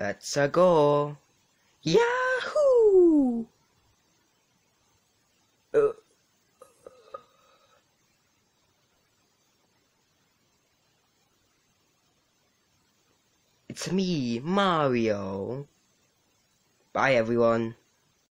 That's a goal. Yahoo! Uh. It's me, Mario. Bye everyone.